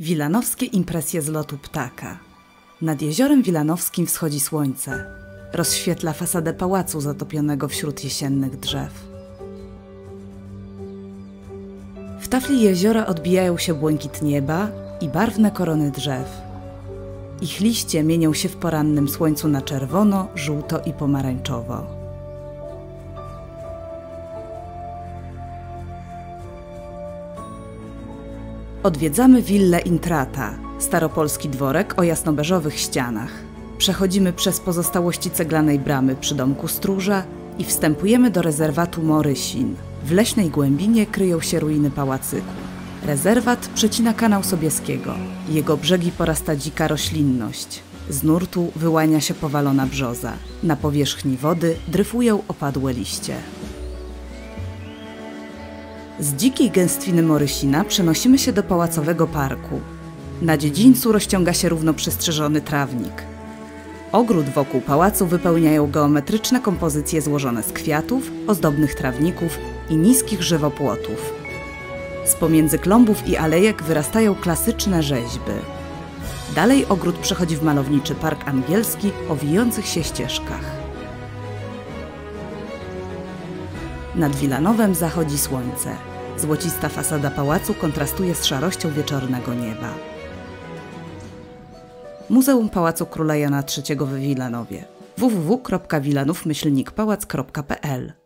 Wilanowskie impresje z lotu ptaka. Nad jeziorem wilanowskim wschodzi słońce. Rozświetla fasadę pałacu zatopionego wśród jesiennych drzew. W tafli jeziora odbijają się błękit nieba i barwne korony drzew. Ich liście mienią się w porannym słońcu na czerwono, żółto i pomarańczowo. Odwiedzamy willę Intrata, staropolski dworek o jasnobeżowych ścianach. Przechodzimy przez pozostałości ceglanej bramy przy domku stróża i wstępujemy do rezerwatu Morysin. W leśnej głębinie kryją się ruiny pałacyku. Rezerwat przecina kanał Sobieskiego. Jego brzegi porasta dzika roślinność. Z nurtu wyłania się powalona brzoza. Na powierzchni wody dryfują opadłe liście. Z dzikiej gęstwiny Morysina przenosimy się do pałacowego parku. Na dziedzińcu rozciąga się równo przystrzyżony trawnik. Ogród wokół pałacu wypełniają geometryczne kompozycje złożone z kwiatów, ozdobnych trawników i niskich żywopłotów. Z pomiędzy klombów i alejek wyrastają klasyczne rzeźby. Dalej ogród przechodzi w malowniczy park angielski o wijących się ścieżkach. Nad Wilanowem zachodzi słońce. Złocista fasada pałacu kontrastuje z szarością wieczornego nieba. Muzeum Pałacu Króla Jana III w Wilanowie www.wilanów-pałac.pl